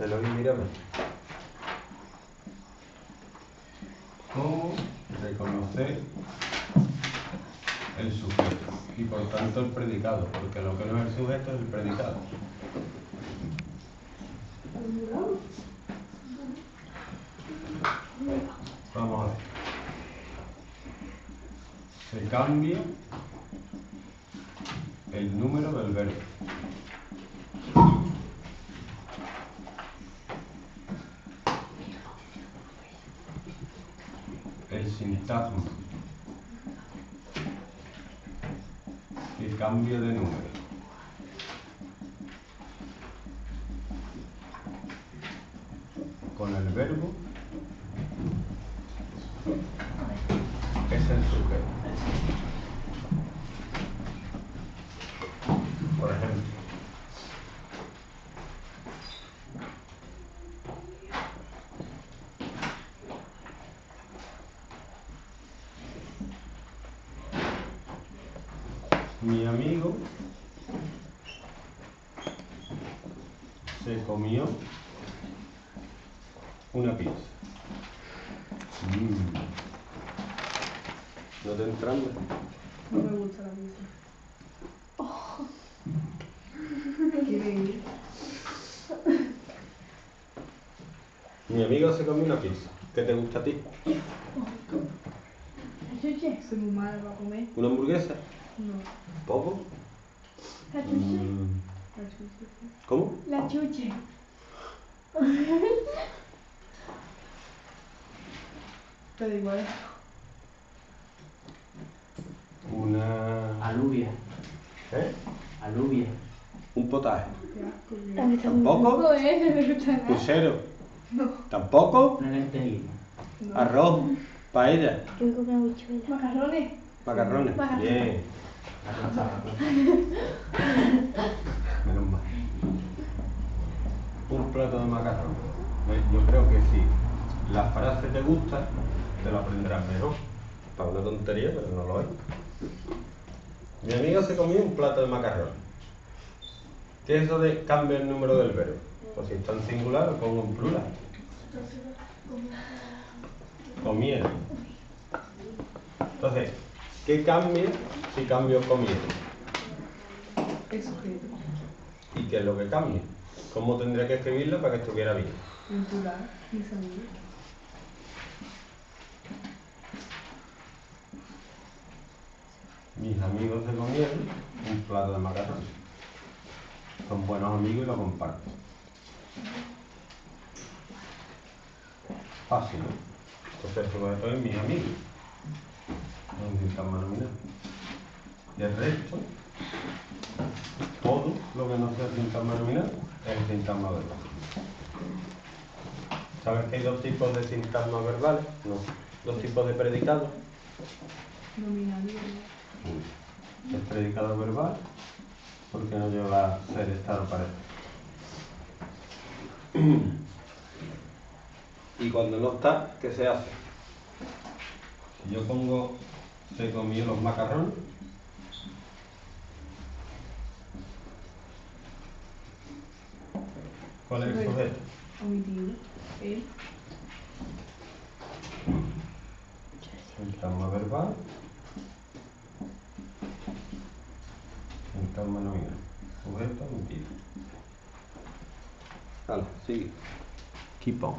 Eloy, mírame. ¿Cómo reconocer el sujeto y por tanto el predicado? Porque lo que no es el sujeto es el predicado. Vamos a ver. Se cambia el número del verbo. El sintagma. El cambio de número. Con el verbo es el sujeto. Por ejemplo, mi amigo se comió una pizza. Mm. ¿No te entra? No me gusta la pizza. ¿Quiere ir? Mi amigo se comió una pizza. ¿Qué te gusta a ti? Soy muy mala para comer. ¿Una hamburguesa? No, ¿Poco? La chuche. Mm, la chucha. ¿Cómo? La chuche. Pero igual. Una... Alubia, ¿Eh? alubia. Un potaje. ¿Tampoco? No nada. ¿Pusero? No. ¿Tampoco? Una lenteja. no. ¿Arroz? ¿Paella? Yo voy a comer. ¿Macarrones? Macarrones. Bien. Menos mal. Un plato de macarrones. ¿Ves? Yo creo que si la frase te gusta, te la aprenderás mejor. Para una tontería, pero no lo es. Mi amigo se comió un plato de macarrones. ¿Qué es eso de cambio el número del verbo? Pues si está en singular, lo pongo en plural. Comieron. Entonces, ¿qué cambia si cambio sujeto. ¿Y qué es lo que cambia? ¿Cómo tendría que escribirlo para que estuviera bien? Mis amigos. Mis amigos se comieron un plato de macarrones. Son buenos amigos y lo comparten. Fácil, ¿no? Entonces, sobre todo es mis amigos. Y el resto, todo lo que no sea sintagma nominal es el sintagma verbal. ¿Sabes que hay dos tipos de sintagmas verbales? No. Dos tipos de predicados. Nominal y verbal. El predicado verbal, porque no lleva ser, estar o parecer. Y cuando no está, ¿qué se hace? Si yo pongo se comió los macarrones, ¿cuál es el sujeto? Omitido. El. Sintagma verbal. Sintagma nominal. Sujeto omitido. Vale, sigue. Keep on.